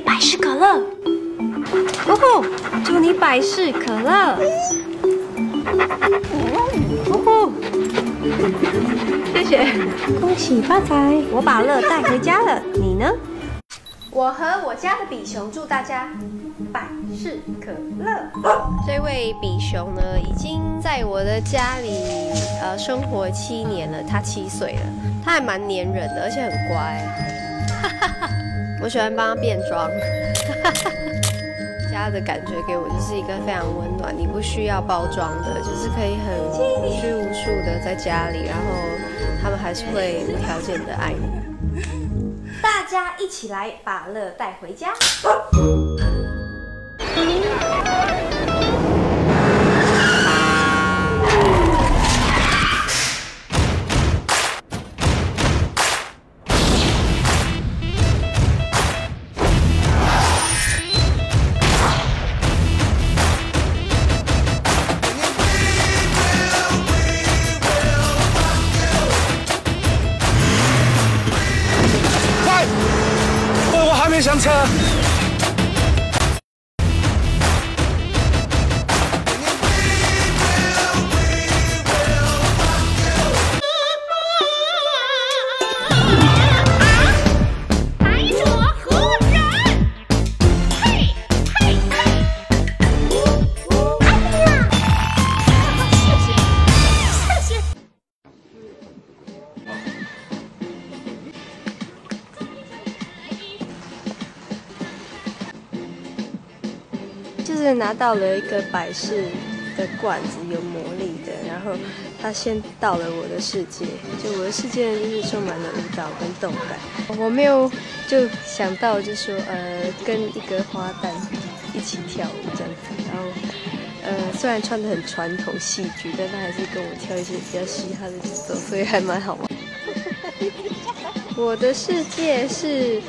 你百事可乐。哦吼，祝你百事可乐。哦吼，谢谢，恭喜发财！我把乐带回家了，你呢？我和我家的比熊祝大家百事可乐。这位比熊呢，已经在我的家里呃生活七年了，他七岁了，他还蛮粘人的，而且很乖。我喜欢帮他变装。家的感觉给我就是一个非常温暖，你不需要包装的，就是可以很无拘无束的在家里，然后他们还是会无条件的爱你。大家一起来把乐带回家。拿到了一个百事的罐子，有魔力的，然后他先到了我的世界，就我的世界就是充满了舞蹈跟动感。我没有就想到就说呃跟一个花旦一起跳舞这样子，然后呃虽然穿的很传统戏剧，但他还是跟我跳一些比较嘻哈的节奏，所以还蛮好玩。我的世界是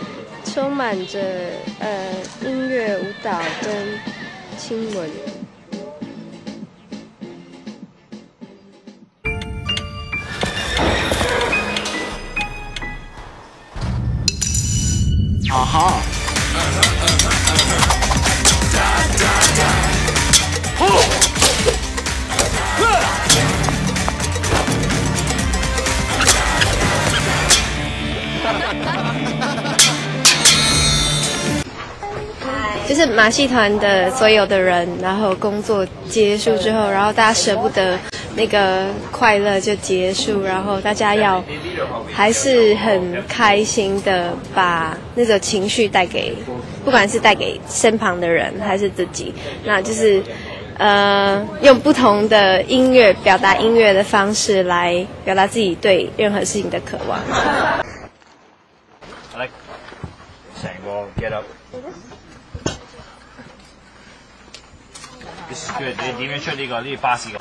充满着呃音乐、舞蹈跟亲吻。马戏团的所有的人，然后工作结束之后，然后大家舍不得那个快乐就结束，然后大家要还是很开心的把那种情绪带给，不管是带给身旁的人还是自己，那就是呃用不同的音乐表达音乐的方式来表达自己对任何事情的渴望。成個 get up。This is good。你點樣出呢、個呢、個巴士個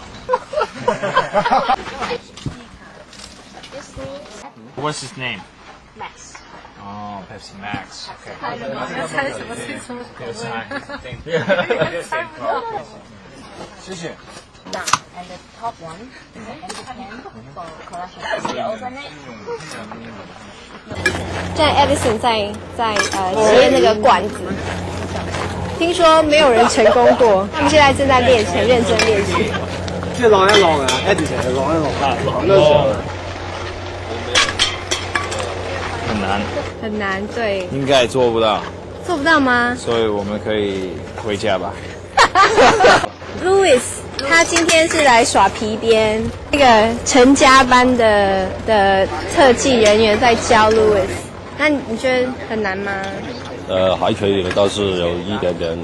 ？What's his name? Max，哦、p e p s i Max。猜什么是什么？謝謝。Now, and the top one, and the can for collection. You open it. 现在 Edison 在在呃接那个管子，听说没有人成功过，他们现在正在练习，很認真練習。即係浪一浪啊，Eddie 成日浪一浪啊，咁樣上。很难，很难，对。应该做不到，做不到吗所以我们可以回家吧。Louis，他今天是来耍皮鞭，那个成家班的的特技人员在教 Louis，那你你覺得很難嗎？呃，还可以，但是有一点点，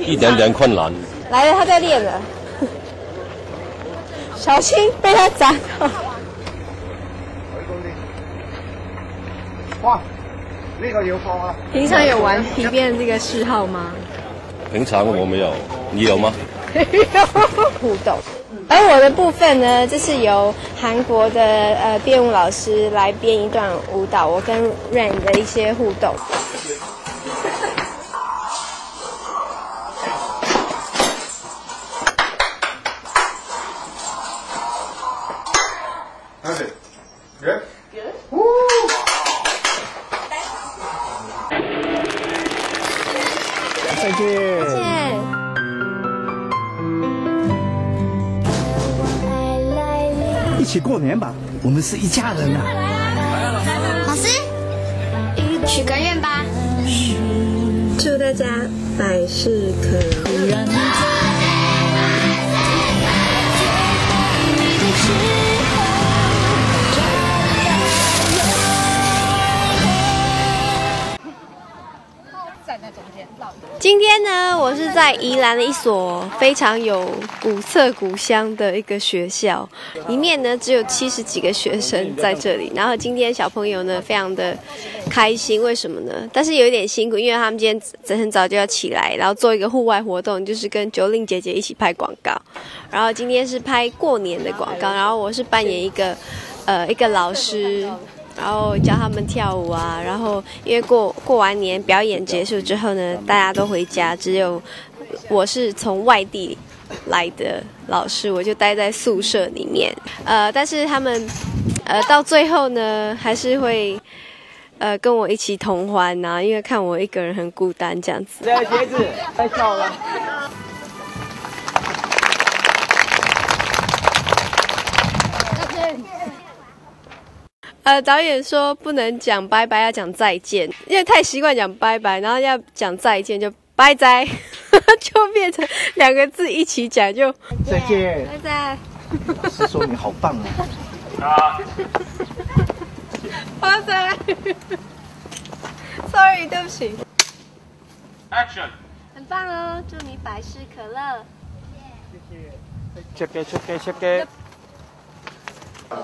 一点点困难。来了，他在练了，小心被他砸到。哇！呢個要放啊！平常有玩皮鞭这个嗜好吗？平常我没有，你有吗？互动。而我的部分呢，就是由韩国的呃编舞老师来编一段舞蹈，我跟 Rain 的一些互动。再见。再见。一起过年吧，我们是一家人啊。老师，许个愿吧。祝大家百事可乐。天呢，我是在宜兰的一所非常有古色古香的一个学校，里面呢只有七十几个学生在这里。然后今天小朋友呢非常的开心，为什么呢？但是有一点辛苦，因为他们今天很早就要起来，然后做一个户外活动，就是跟九令姐姐一起拍广告。然后今天是拍过年的广告，然后我是扮演一个呃一个老师。然后教他们跳舞啊，然后因为过过完年表演结束之后呢，大家都回家，只有我是从外地来的老师，我就待在宿舍里面。呃，但是他们呃到最后呢，还是会呃跟我一起同欢呐、因为看我一个人很孤单这样子。这鞋子太小了。呃，导演说不能讲拜拜，要讲再见，因为太习惯讲拜拜，然后要讲再见就拜拜，就变成两个字一起讲就再见。拜拜。老师说你好棒啊。拜拜。Sorry，对不起。Action！很棒哦，祝你百事可乐。切给切给切给。小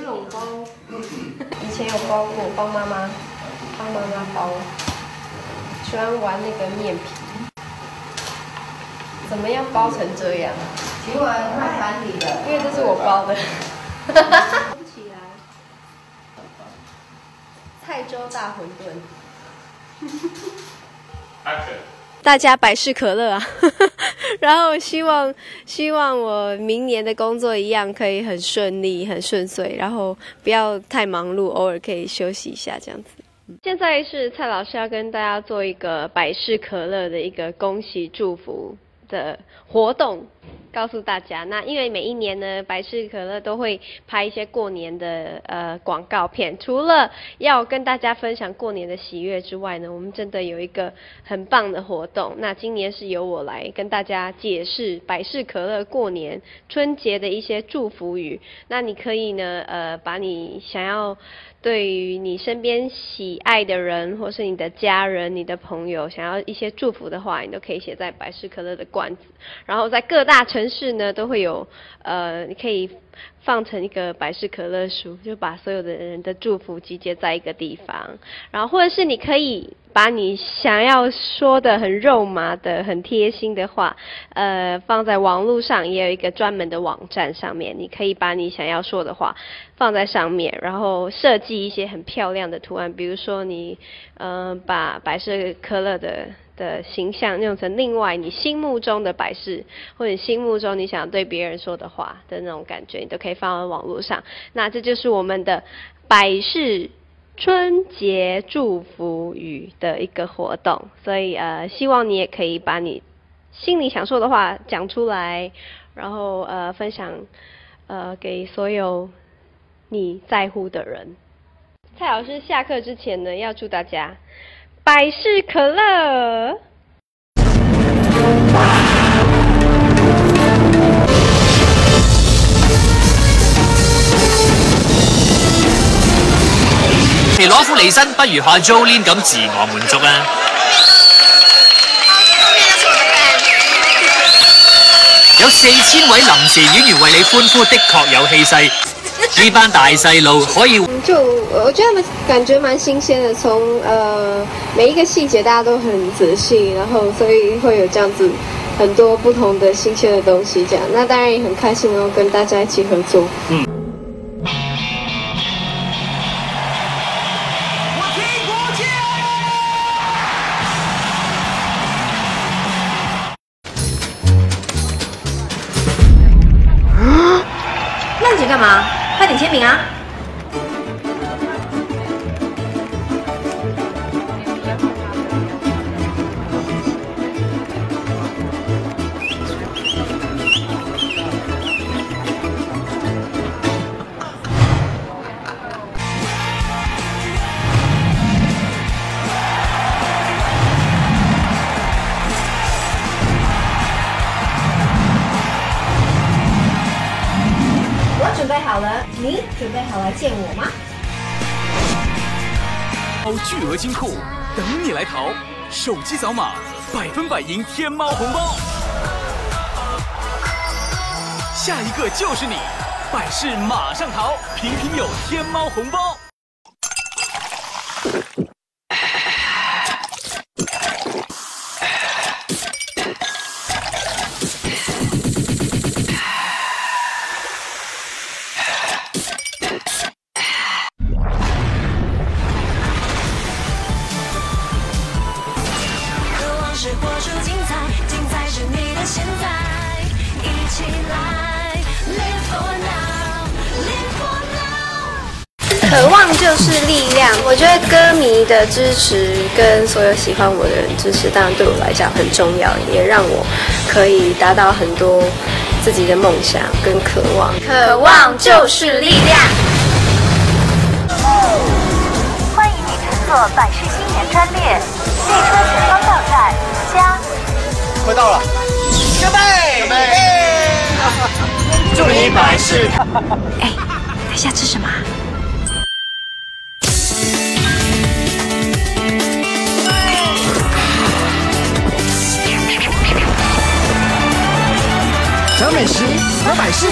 笼包，以前有包过，帮妈妈，帮妈妈包，喜欢玩那个面皮。怎么样包成这样？请问快翻你的。因为这是我包的。包不起来。蔡州大馄饨。大家百事可乐啊，然后希望希望我明年的工作一样可以很顺利、很顺遂，然后不要太忙碌，偶尔可以休息一下这样子。现在是蔡老师要跟大家做一个百事可乐的一个恭喜祝福的活动，告诉大家。那因为每一年呢，百事可乐都会拍一些过年的呃广告片，除了要跟大家分享过年的喜悦之外呢，我们真的有一个很棒的活动。那今年是由我来跟大家解释百事可乐过年春节的一些祝福语。那你可以呢，呃，把你想要对于你身边喜爱的人，或是你的家人、你的朋友，想要一些祝福的话，你都可以写在百事可乐的罐子。然后在各大大城市呢，都会有呃，你可以放成一个百事可乐书，就把所有的人的祝福集结在一个地方。然后或者是你可以把你想要说的很肉麻的、很贴心的话，呃，放在网络上，也有一个专门的网站上面，你可以把你想要说的话放在上面，然后设计一些很漂亮的图案，比如说你，呃，把百事可乐的的形象用成另外你心目中的百事，或者心目中你想对别人说的话的那种感觉，你都可以放在网络上。那这就是我们的百事春节祝福语的一个活动，所以呃，希望你也可以把你心里想说的话讲出来，然后呃分享呃给所有你在乎的人。蔡老师下课之前呢，要祝大家百事可乐。其攞副離身，不如學下 Jolin 咁自我滿足啊！有四千位臨時演員為你歡呼，的確有氣勢。呢班大細路可以就我觉得感觉蛮新鲜的从呃每一个细节大家都很仔细然后所以会有这样子很多不同的新鲜的东西这样那当然也很开心能够跟大家一起合作。嗯我听不见啊！那你干嘛？快点签名啊！超巨额金库等你来淘，手机扫码百分百赢天猫红包，下一个就是你，百事马上淘，频频有天猫红包。渴望就是力量。我觉得歌迷的支持跟所有喜欢我的人支持，当然对我来讲很重要，也让我可以达到很多自己的梦想跟渴望。渴望就是力量。欢迎你乘坐百事新年专列，列车前方到站家。快到了，干杯！干杯！祝你百事。哎，等下吃什么啊？小美食，小百事。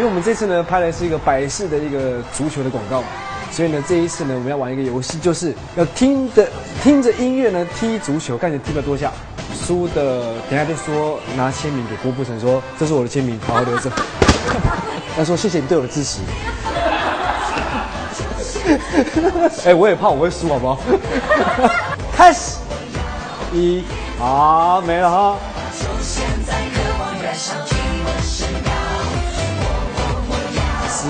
因为我们这次呢拍的是一个百事的一个足球的广告，所以呢这一次呢我们要玩一个游戏，就是要听着听着音乐呢踢足球，看你踢了多下。输的等下就说拿签名给郭富城说这是我的签名，好好留着。他说谢谢你对我的支持。哎、我也怕我会输，好不好？开始，一啊没了哈。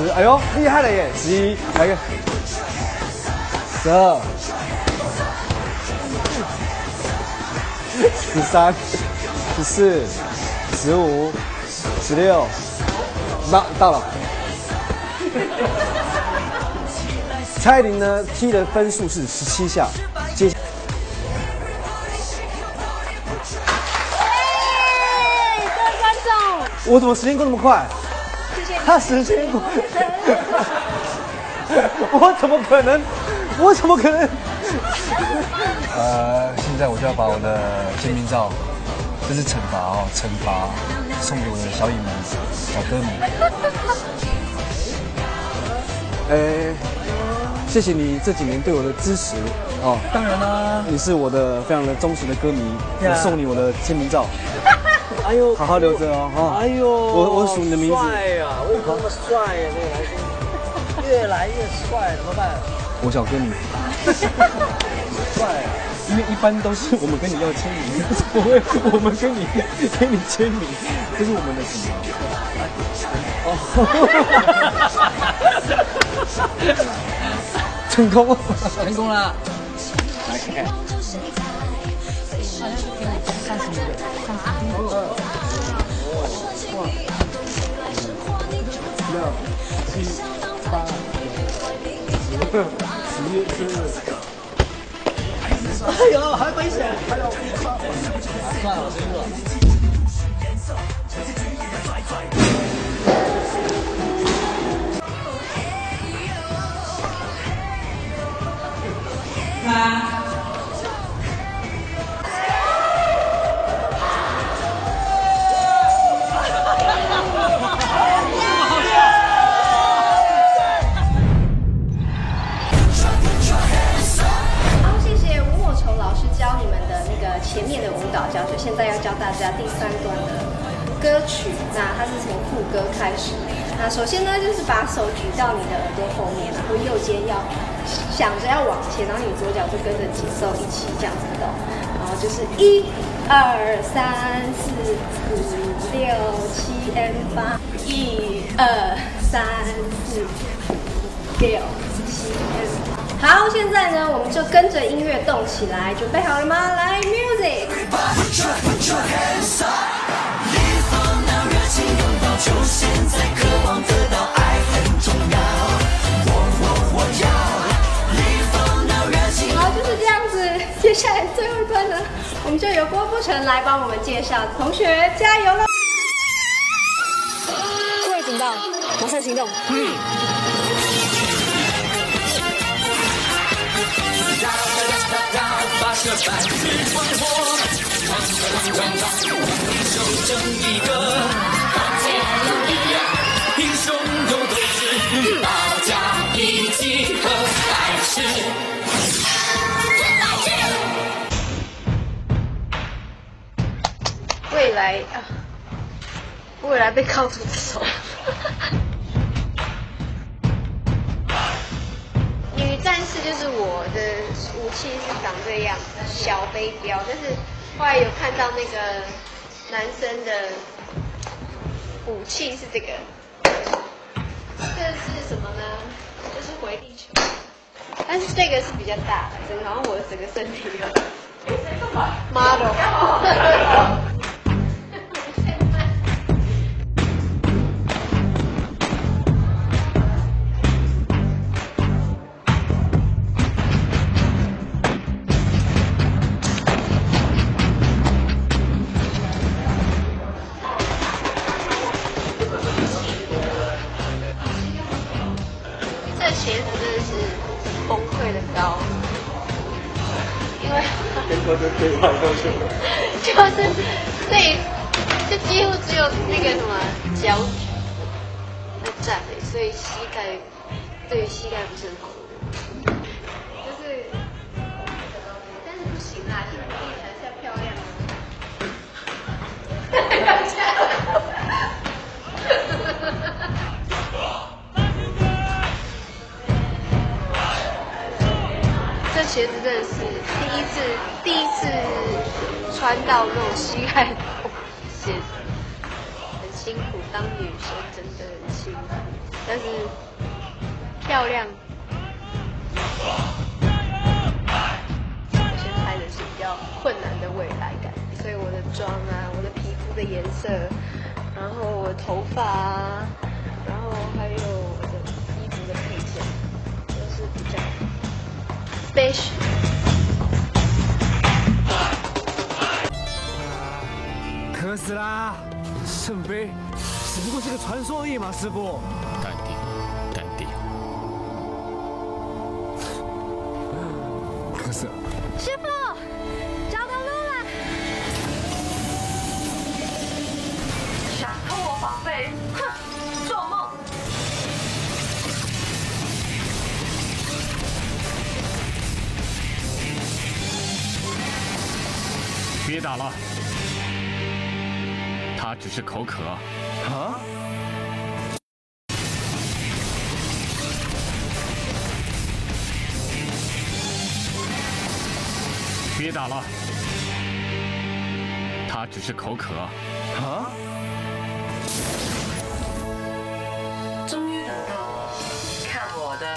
十，哎呦，厉害了耶！十一，来个，十二，十三，十四，十五，十六，到到了。蔡依林呢踢的分数是十七下，接下各位观众，我怎么时间过那么快？他时间过，我怎么可能？我怎么可能？呃，现在我就要把我的签名照，这是惩罚哦，惩罚送给我的小影迷、小歌迷。呃，谢谢你这几年对我的支持哦。当然啦，你是我的非常的忠实的歌迷，我送你我的签名照，哎呦，好好留着哦哈。哎呦，我我数你的名字。帅呀，为什么那么帅呀？这个男生 越来越帅，怎么办？我想跟你。帅啊！因为一般都是我们跟你要签名，不会我们跟你跟你签名，这是我们的什么？哦，成功了，成功了。来看看，三十正在用爱出发我说请你要一了还 Yeah. Uh -huh. 前面的舞蹈教学，现在要教大家第三段的歌曲。那它是从副歌开始。那首先呢，就是把手举到你的耳朵后面，然后右肩要想着要往前，然后你左脚就跟着节奏一起这样子动。然后就是一、二、三、四、五、六、七、N 八，一、二、三、四、五、六、七、N 八。好，现在呢，我们就跟着音乐动起来，准备好了吗？来，music。好，就是这样子。接下来最后一段呢，我们就由郭富城来帮我们介绍。同学加油喽！各位警报，马上行动。发射百日光火，闯闯闯闯，一手争一个，团结有力量，英雄有斗志，大家一起和爱是。未来啊，未来被铐住的手就是我的武器是长这样，小飞镖。但是后来有看到那个男生的武器是这个，这是什么呢？就是回地球。但是这个是比较大的，整个好像我的整个身体了。model。这就几乎只有那个什么脚在站，所以膝盖对膝盖不是很好。就是，但是不行啦，衣服毕竟还是要漂亮 这鞋子真的是第一次，第一次穿到那种膝盖痛，很辛苦。当女生真的很辛苦，但是漂亮。我先拍的是比较困难的未来感，所以我的妆啊，我的皮肤的颜色，然后我的头发啊，然后还有我的衣服的配件，都是比较 special。渴死啦！圣杯只不过是个传说而已嘛，师傅。淡定，淡定。渴死了。师傅，找到路了。想偷我宝贝？哼，做梦！别打了，他只是口渴。啊？别打了，他只是口渴。啊？终于等到了，看我的！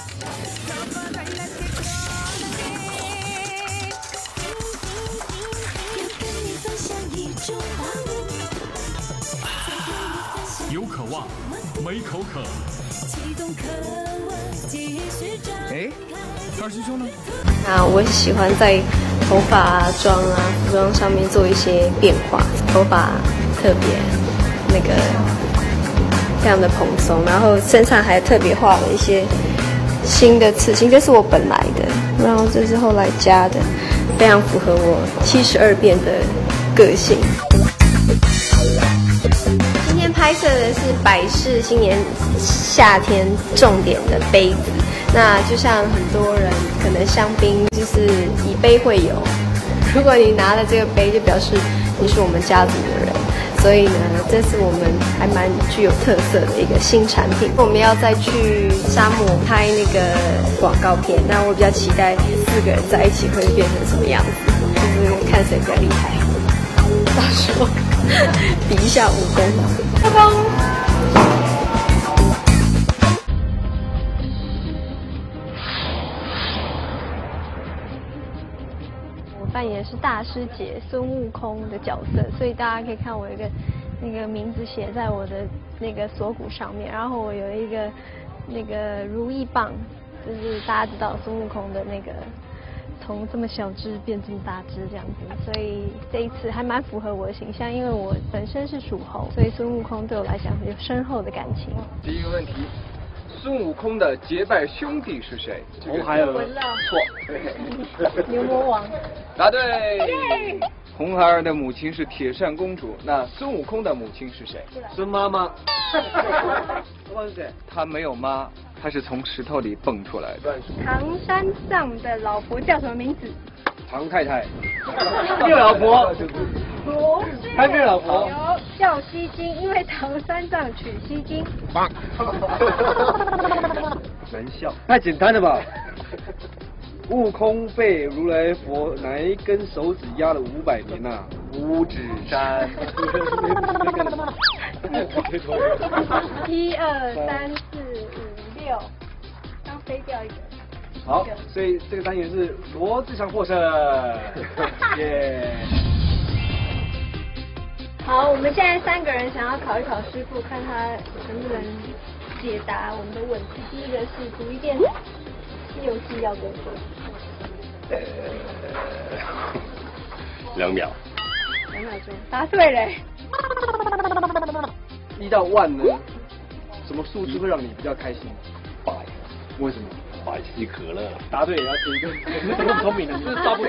望，没口渴。哎，二师兄呢？那我喜欢在头发啊、妆啊、服装上面做一些变化，头发特别那个非常的蓬松，然后身上还特别画了一些新的刺青，这是我本来的，然后这是后来加的，非常符合我七十二变的个性。拍摄的是百事新年夏天重点的杯子，那就像很多人可能香槟就是以杯会友，如果你拿了这个杯，就表示你是我们家族的人。所以呢，这是我们还蛮具有特色的一个新产品。我们要再去沙漠拍那个广告片，那我比较期待四个人在一起会变成什么样子，就是看谁比较厉害。到时候 比一下武功。我扮演的是大师姐孙悟空的角色，所以大家可以看我一个那个名字写在我的那个锁骨上面，然后我有一个那个如意棒，就是大家知道孙悟空的那个从这么小只变这么大只这样子，所以这一次还蛮符合我的形象，因为我本身是属猴，所以孙悟空对我来讲有深厚的感情。第一个问题，孙悟空的结拜兄弟是谁？红孩儿错，对，牛魔王。答对。红孩儿的母亲是铁扇公主，那孙悟空的母亲是谁？孙妈妈。孙妈是谁？她没有妈，她是从石头里蹦出来的。唐三藏的老婆叫什么名字？唐太太。六老婆。不是。还没有老婆。有叫西经，因为唐三藏取西经。难笑，太简单了吧？悟空被如来佛哪一根手指压了五百年呐、五指山。一二三四五六，刚飞掉一个。好，所以这个单元是罗志祥获胜，耶！好，我们现在三个人想要考一考师傅，看他能不能解答我们的问题。第一个是读一遍《西游记》要多久？两秒。两秒钟，答对嘞。一到万呢，什么数字会让你比较开心？百。为什么？百事可乐。答对也要听一个，这么聪明的，你是大不